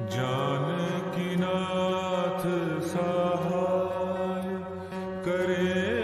जानकी नाथ सहाय करे